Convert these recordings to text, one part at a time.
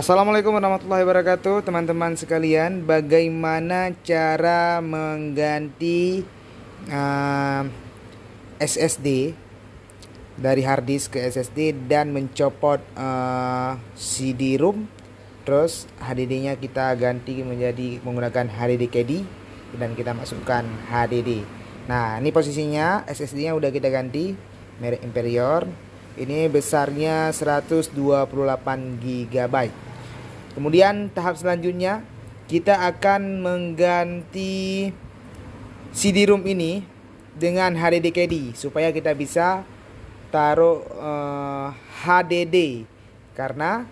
Assalamualaikum warahmatullahi wabarakatuh teman-teman sekalian. Bagaimana cara mengganti uh, SSD Dari hard disk ke SSD Dan mencopot uh, CD-ROM Terus HDD nya kita ganti menjadi menggunakan HDD KD Dan kita masukkan HDD Nah ini posisinya SSD nya udah kita ganti Merek Imperior. Ini besarnya 128 GB. Kemudian tahap selanjutnya kita akan mengganti CD-ROM ini dengan HDD supaya kita bisa taruh uh, eh, HDD karena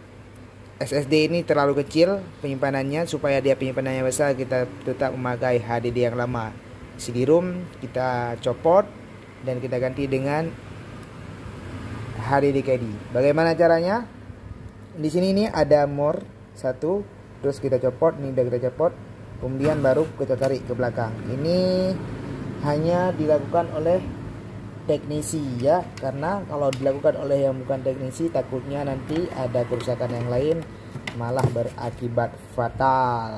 SSD ini terlalu kecil penyimpanannya supaya dia penyimpanannya besar kita tetap memakai HDD yang lama. CD-ROM kita copot dan kita ganti dengan hari KD. Bagaimana caranya? Di sini ini ada more satu, terus kita copot, ini udah kita copot, kemudian baru kita tarik ke belakang. Ini hanya dilakukan oleh teknisi ya, karena kalau dilakukan oleh yang bukan teknisi takutnya nanti ada kerusakan yang lain malah berakibat fatal.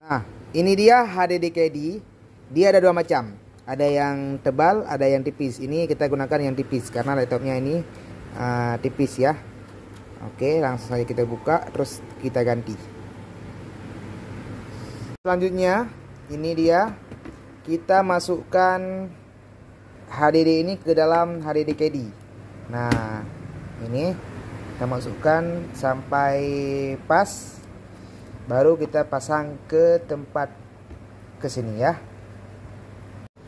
Nah, ini dia HDD KD. Dia ada dua macam ada yang tebal ada yang tipis ini kita gunakan yang tipis karena laptopnya ini uh, tipis ya oke langsung saja kita buka terus kita ganti. Selanjutnya ini dia. Kita masukkan HDD ini ke dalam HDD KD nah ini kita masukkan sampai pas. Baru kita pasang ke tempat ke sini ya.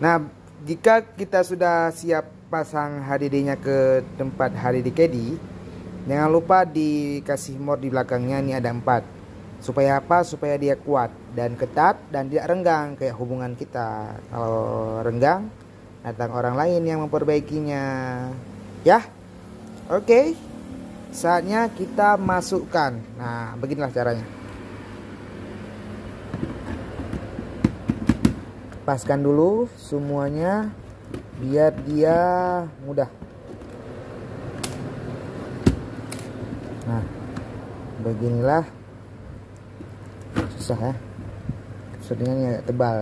Nah, jika kita sudah siap pasang HDD-nya ke tempat HDD KD, jangan lupa dikasih mod di belakangnya ini ada empat. Supaya apa? Supaya dia kuat dan ketat dan tidak renggang kayak hubungan kita. Kalau renggang, datang orang lain yang memperbaikinya. Ya, oke. Okay. Saatnya kita masukkan. Nah, beginilah caranya. lepaskan dulu semuanya biar dia mudah nah beginilah. Susah ya. Sepertinya agak tebal.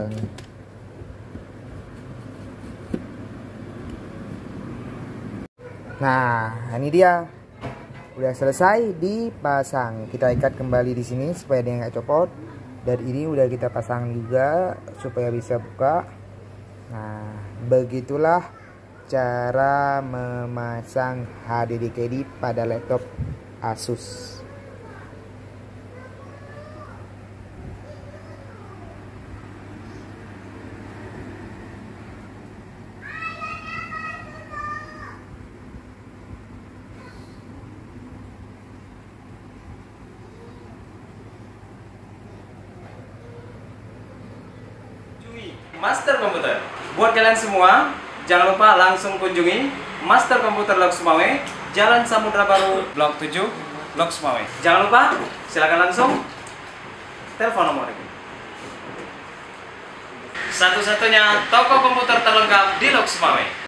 Nah ini dia. Udah selesai dipasang. Kita ikat kembali di sini supaya dia nggak copot. Dan ini udah kita pasang juga supaya bisa buka. Nah begitulah cara memasang HDD pada laptop Asus Master Komputer. Buat kalian semua, jangan lupa langsung kunjungi Master Komputer Lok Sumawe, Jalan Samudra Baru, Blok 7, Lok Sumawe. Jangan lupa, silakan langsung telepon nomor ini. Satu-satunya toko komputer terlengkap di Lok Sumawe.